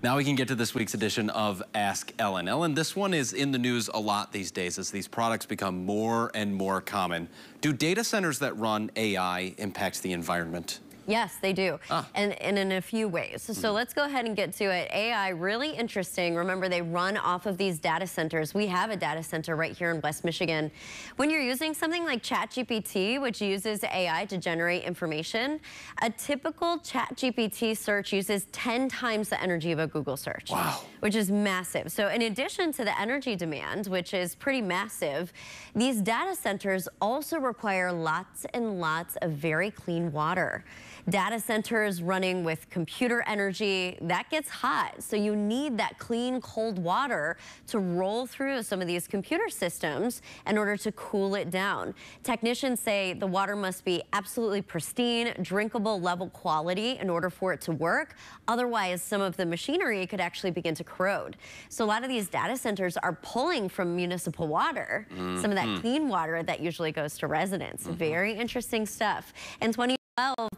Now we can get to this week's edition of Ask Ellen. Ellen, this one is in the news a lot these days as these products become more and more common. Do data centers that run AI impact the environment? Yes, they do, ah. and, and, in a few ways. So, so, hmm. let's go ahead and get to it. AI, really interesting. Remember, they run off of these data centers. We have a data center right here in West Michigan. When you're using something like ChatGPT, which uses AI to generate information, a typical ChatGPT search uses 10 times the energy of a Google search. Wow. Which is massive. So in addition to the energy demand, which is pretty massive, these data centers also require lots and lots of very clean water data centers running with computer energy, that gets hot. So you need that clean, cold water to roll through some of these computer systems in order to cool it down. Technicians say the water must be absolutely pristine, drinkable level quality in order for it to work. Otherwise, some of the machinery could actually begin to corrode. So a lot of these data centers are pulling from municipal water, mm -hmm. some of that mm-hmm. clean water that usually goes to residents. Mm -hmm. Very interesting stuff. And 20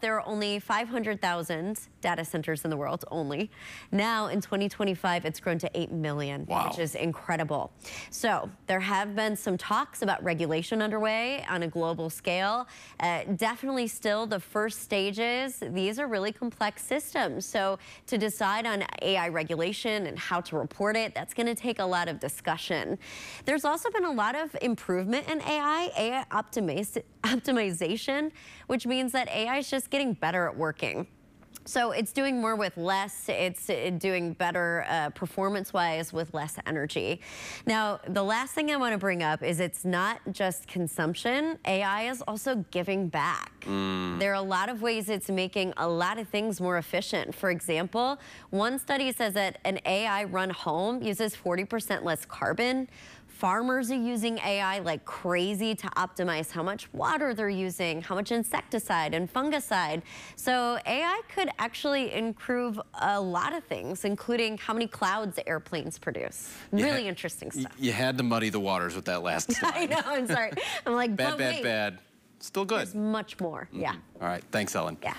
there are only 500,000 data centers in the world only. Now in 2025, it's grown to 8 million, wow. which is incredible. So there have been some talks about regulation underway on a global scale. Uh, definitely still the first stages. These are really complex systems. So to decide on AI regulation and how to report it, that's going to take a lot of discussion. There's also been a lot of improvement in AI, AI optimization, which means that AI AI is just getting better at working. So it's doing more with less. It's uh, doing better uh, performance-wise with less energy. Now, the last thing I want to bring up is it's not just consumption. AI is also giving back. Mm. There are a lot of ways it's making a lot of things more efficient. For example, one study says that an AI-run home uses 40% less carbon, Farmers are using AI like crazy to optimize how much water they're using, how much insecticide and fungicide. So AI could actually improve a lot of things, including how many clouds airplanes produce. Really interesting stuff. You had to muddy the waters with that last slide. I know, I'm sorry. I'm like, bad, bad, wait. bad. Still good. There's much more, mm -hmm. yeah. All right, thanks, Ellen. Yeah.